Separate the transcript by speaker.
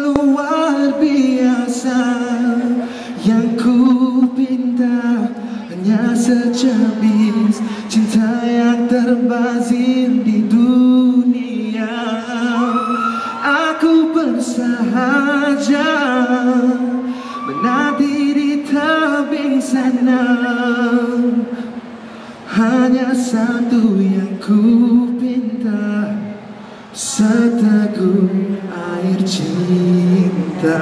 Speaker 1: luar biasa Yang ku pinta hanya secabis Cinta yang terbazir di dunia. Aku bersahaja Menanti di tabing sana. Hanya satu yang ku pinta Seteguh air cinta